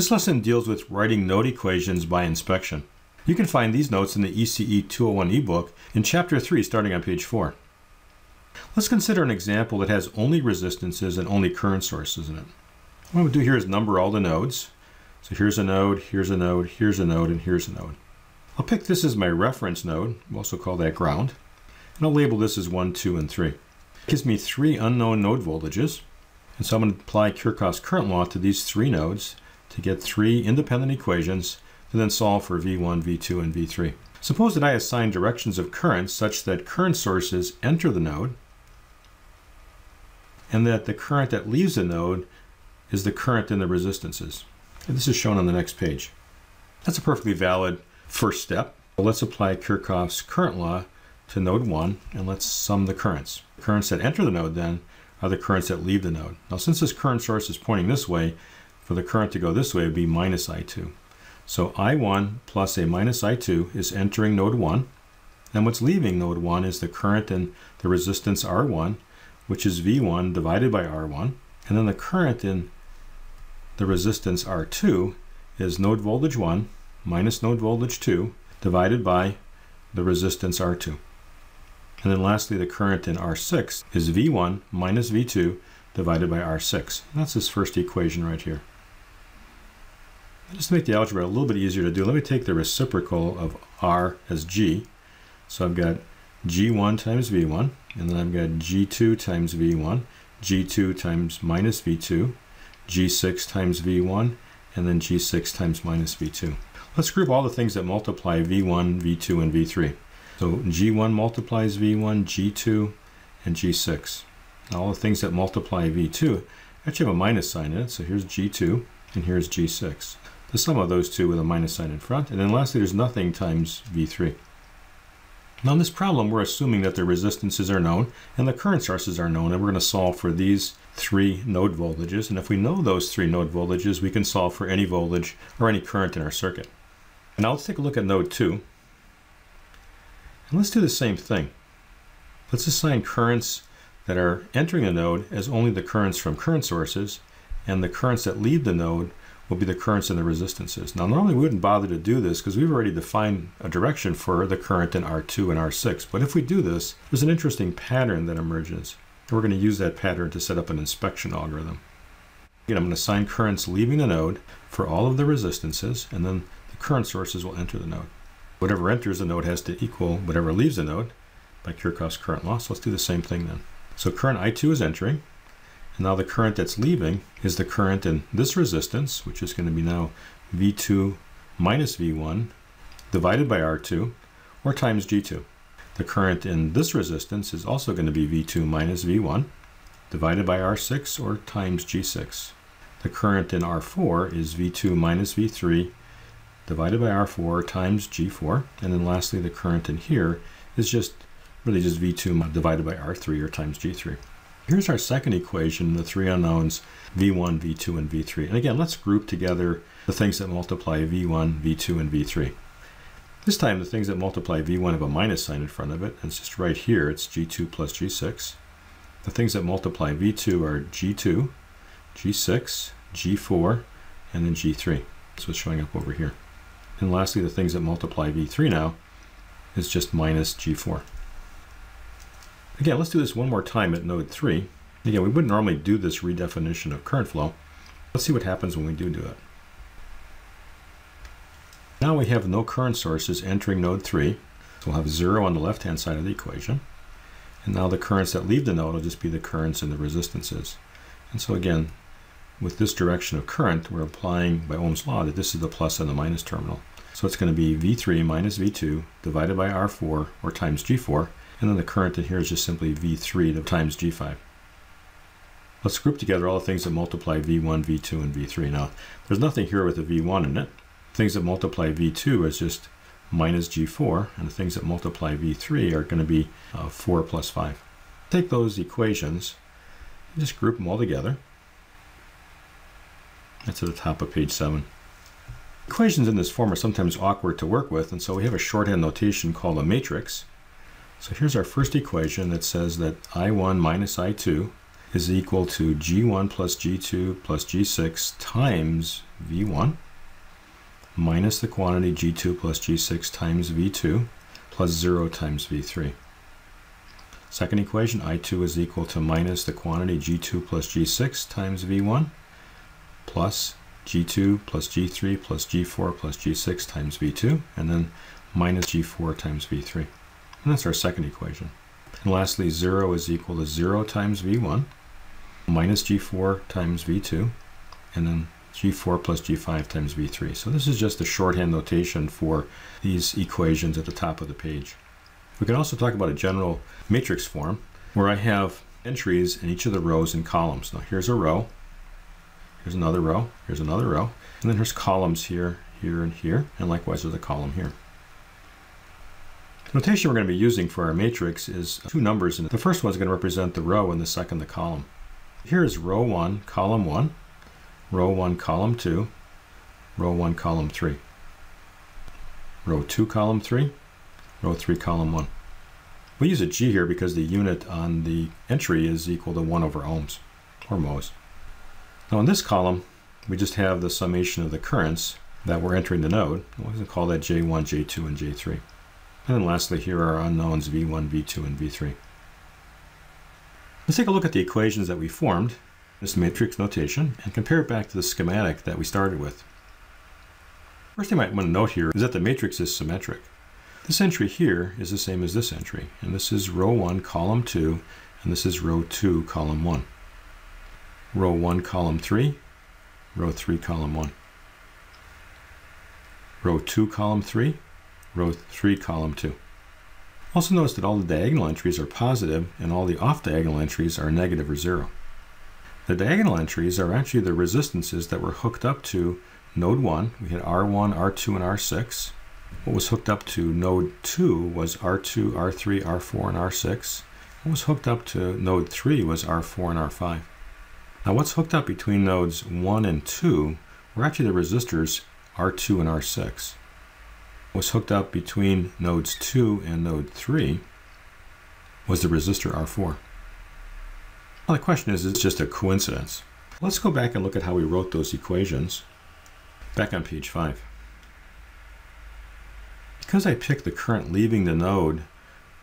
This lesson deals with writing node equations by inspection. You can find these notes in the ECE 201 ebook in Chapter 3 starting on page 4. Let's consider an example that has only resistances and only current sources in it. What I'm going to do here is number all the nodes. So here's a node, here's a node, here's a node, and here's a node. I'll pick this as my reference node, we'll also call that ground, and I'll label this as 1, 2, and 3. It gives me three unknown node voltages, and so I'm going to apply Kirchhoff's current law to these three nodes to get three independent equations to then solve for V1, V2, and V3. Suppose that I assign directions of current such that current sources enter the node and that the current that leaves the node is the current in the resistances. And this is shown on the next page. That's a perfectly valid first step. Let's apply Kirchhoff's current law to node 1 and let's sum the currents. The currents that enter the node then are the currents that leave the node. Now since this current source is pointing this way, for the current to go this way would be minus I2. So I1 plus a minus I2 is entering node 1. And what's leaving node 1 is the current in the resistance R1, which is V1 divided by R1. And then the current in the resistance R2 is node voltage 1 minus node voltage 2 divided by the resistance R2. And then lastly, the current in R6 is V1 minus V2 divided by R6. That's this first equation right here. Just to make the algebra a little bit easier to do, let me take the reciprocal of R as G. So I've got G1 times V1, and then I've got G2 times V1, G2 times minus V2, G6 times V1, and then G6 times minus V2. Let's group all the things that multiply V1, V2, and V3. So G1 multiplies V1, G2, and G6. All the things that multiply V2 actually have a minus sign in it. So here's G2, and here's G6 the sum of those two with a minus sign in front. And then lastly, there's nothing times V3. Now in this problem, we're assuming that the resistances are known and the current sources are known, and we're going to solve for these three node voltages. And if we know those three node voltages, we can solve for any voltage or any current in our circuit. And now let's take a look at node 2. And let's do the same thing. Let's assign currents that are entering a node as only the currents from current sources, and the currents that leave the node will be the currents and the resistances. Now normally we wouldn't bother to do this because we've already defined a direction for the current in R2 and R6. But if we do this, there's an interesting pattern that emerges. And we're going to use that pattern to set up an inspection algorithm. Again, I'm going to assign currents leaving the node for all of the resistances, and then the current sources will enter the node. Whatever enters the node has to equal whatever leaves the node by Kirchhoff's current law. So let's do the same thing then. So current I2 is entering. Now the current that's leaving is the current in this resistance, which is going to be now V2 minus V1 divided by R2, or times G2. The current in this resistance is also going to be V2 minus V1 divided by R6, or times G6. The current in R4 is V2 minus V3 divided by R4 times G4. And then lastly, the current in here is just really just V2 divided by R3 or times G3. Here's our second equation, the three unknowns, V1, V2, and V3. And again, let's group together the things that multiply V1, V2, and V3. This time, the things that multiply V1 have a minus sign in front of it. And it's just right here, it's G2 plus G6. The things that multiply V2 are G2, G6, G4, and then G3. So it's showing up over here. And lastly, the things that multiply V3 now is just minus G4. Again, let's do this one more time at node 3. Again, we wouldn't normally do this redefinition of current flow. Let's see what happens when we do do it. Now we have no current sources entering node 3. So we'll have 0 on the left-hand side of the equation. And now the currents that leave the node will just be the currents and the resistances. And so again, with this direction of current, we're applying by Ohm's law that this is the plus and the minus terminal. So it's going to be V3 minus V2 divided by R4 or times G4 and then the current in here is just simply V3 times G5. Let's group together all the things that multiply V1, V2, and V3. Now, there's nothing here with a V1 in it. Things that multiply V2 is just minus G4, and the things that multiply V3 are going to be uh, 4 plus 5. Take those equations just group them all together. That's at the top of page 7. Equations in this form are sometimes awkward to work with, and so we have a shorthand notation called a matrix. So here's our first equation that says that I1 minus I2 is equal to G1 plus G2 plus G6 times V1 minus the quantity G2 plus G6 times V2 plus 0 times V3. Second equation, I2 is equal to minus the quantity G2 plus G6 times V1 plus G2 plus G3 plus G4 plus G6 times V2, and then minus G4 times V3. And that's our second equation. And lastly, 0 is equal to 0 times V1 minus G4 times V2, and then G4 plus G5 times V3. So this is just a shorthand notation for these equations at the top of the page. We can also talk about a general matrix form where I have entries in each of the rows and columns. Now here's a row, here's another row, here's another row, and then there's columns here, here, and here, and likewise there's a column here. Notation we're going to be using for our matrix is two numbers, and the first one is going to represent the row and the second the column. Here is row 1, column 1, row 1, column 2, row 1, column 3, row 2, column 3, row 3, column 1. We use a G here because the unit on the entry is equal to 1 over ohms, or mhos. Now in this column, we just have the summation of the currents that we're entering the node. We're going to call that J1, J2, and J3. And then lastly, here are our unknowns V1, V2, and V3. Let's take a look at the equations that we formed, this matrix notation, and compare it back to the schematic that we started with. First thing I might want to note here is that the matrix is symmetric. This entry here is the same as this entry, and this is row 1, column 2, and this is row 2, column 1. Row 1, column 3, row 3, column 1. Row 2, column 3, row 3, column 2. Also notice that all the diagonal entries are positive and all the off-diagonal entries are negative or zero. The diagonal entries are actually the resistances that were hooked up to node 1. We had R1, R2, and R6. What was hooked up to node 2 was R2, R3, R4, and R6. What was hooked up to node 3 was R4 and R5. Now what's hooked up between nodes 1 and 2 were actually the resistors R2 and R6. What's hooked up between nodes 2 and node 3 was the resistor R4. Now the question is, is it just a coincidence? Let's go back and look at how we wrote those equations back on page 5. Because I picked the current leaving the node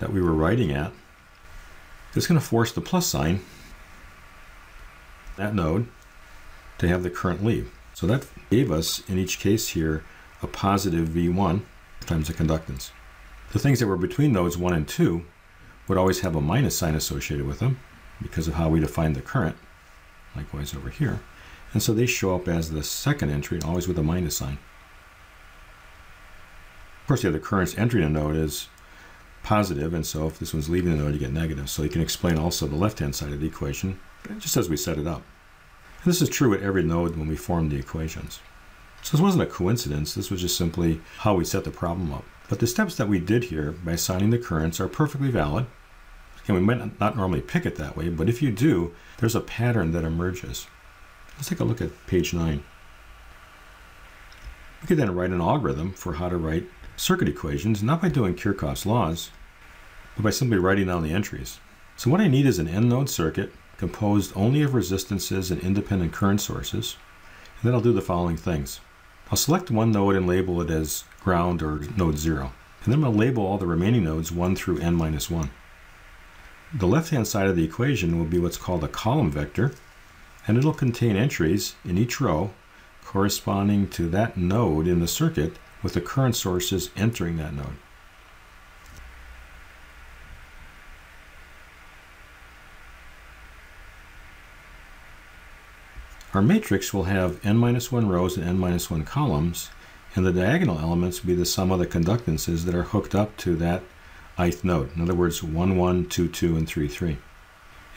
that we were writing at, it's going to force the plus sign, that node, to have the current leave. So that gave us, in each case here, a positive V1 times the conductance. The things that were between nodes 1 and 2 would always have a minus sign associated with them because of how we define the current, likewise over here. And so they show up as the second entry, always with a minus sign. Of course, the other currents entering a node is positive, and so if this one's leaving the node, you get negative. So you can explain also the left-hand side of the equation, just as we set it up. And this is true at every node when we form the equations. So this wasn't a coincidence, this was just simply how we set the problem up. But the steps that we did here by assigning the currents are perfectly valid. And we might not normally pick it that way, but if you do, there's a pattern that emerges. Let's take a look at page 9. We could then write an algorithm for how to write circuit equations, not by doing Kirchhoff's laws, but by simply writing down the entries. So what I need is an n-node circuit composed only of resistances and independent current sources. And then I'll do the following things. I'll select one node and label it as ground or node 0. And then I'll label all the remaining nodes 1 through n minus 1. The left-hand side of the equation will be what's called a column vector, and it'll contain entries in each row corresponding to that node in the circuit with the current sources entering that node. Our matrix will have n minus 1 rows and n minus 1 columns, and the diagonal elements will be the sum of the conductances that are hooked up to that ith node. In other words, 1, 1, 2, 2, and 3, 3.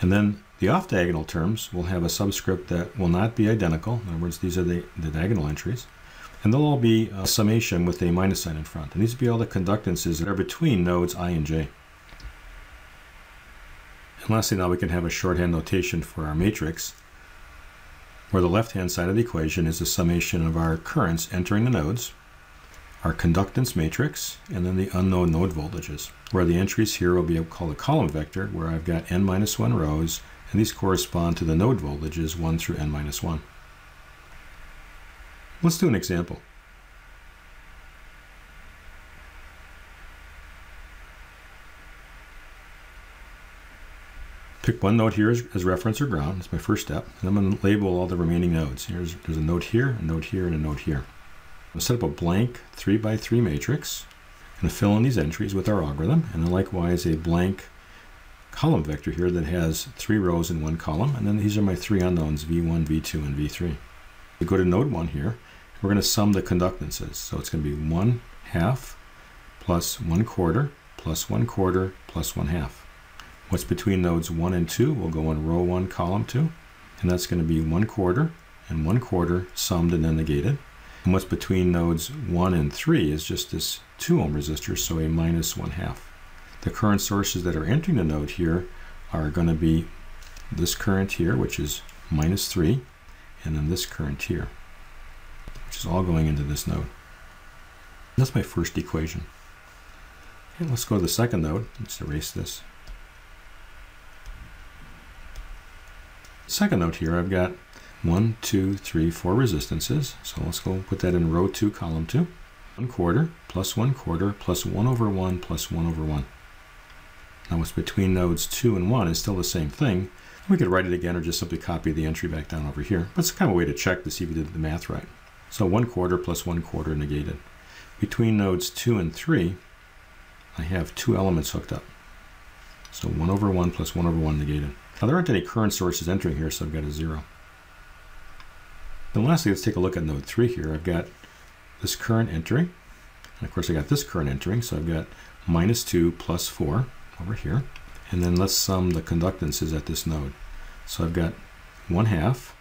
And then the off-diagonal terms will have a subscript that will not be identical. In other words, these are the, the diagonal entries. And they'll all be a summation with a minus sign in front. And these will be all the conductances that are between nodes i and j. And lastly, now we can have a shorthand notation for our matrix where the left-hand side of the equation is the summation of our currents entering the nodes, our conductance matrix, and then the unknown node voltages, where the entries here will be called a column vector, where I've got n minus 1 rows and these correspond to the node voltages 1 through n minus 1. Let's do an example. Pick one node here as, as reference or ground. That's my first step. And I'm going to label all the remaining nodes. Here's, there's a node here, a node here, and a node here. I'm going to set up a blank 3 by 3 matrix. I'm going to fill in these entries with our algorithm, and then likewise a blank column vector here that has three rows in one column. And then these are my three unknowns, V1, V2, and V3. We go to node 1 here. We're going to sum the conductances. So it's going to be 1 half plus 1 quarter plus 1 quarter plus 1 half. What's between nodes 1 and 2 will go in row 1, column 2. And that's going to be 1 quarter and 1 quarter summed and then negated. And what's between nodes 1 and 3 is just this 2 ohm resistor, so a minus 1 half. The current sources that are entering the node here are going to be this current here, which is minus 3, and then this current here, which is all going into this node. That's my first equation. Let's go to the second node. Let's erase this. Second note here, I've got one, two, three, four resistances. So let's go put that in row two, column two. One quarter plus one quarter plus one over one plus one over one. Now what's between nodes two and one is still the same thing. We could write it again or just simply copy the entry back down over here. But it's a kind of a way to check to see if we did the math right. So one quarter plus one quarter negated. Between nodes two and three, I have two elements hooked up. So one over one plus one over one negated. Now there aren't any current sources entering here, so I've got a zero. Then lastly, let's take a look at node 3 here. I've got this current entering, and of course I got this current entering, so I've got minus 2 plus 4 over here. And then let's sum the conductances at this node. So I've got 1 half,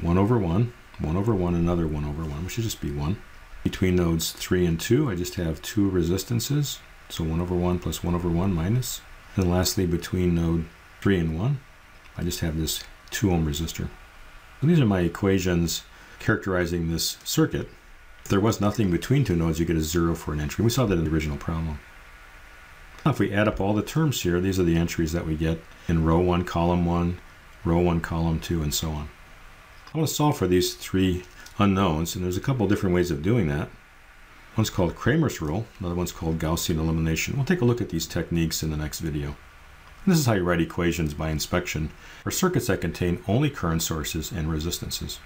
1 over 1, 1 over 1, another 1 over 1, which should just be 1. Between nodes 3 and 2, I just have two resistances, so 1 over 1 plus 1 over 1 minus and lastly, between node 3 and 1, I just have this 2 ohm resistor. And these are my equations characterizing this circuit. If there was nothing between two nodes, you get a zero for an entry. We saw that in the original problem. Now, if we add up all the terms here, these are the entries that we get in row 1, column 1, row 1, column 2, and so on. I want to solve for these three unknowns, and there's a couple different ways of doing that. One's called Cramer's rule, another one's called Gaussian elimination. We'll take a look at these techniques in the next video. This is how you write equations by inspection for circuits that contain only current sources and resistances.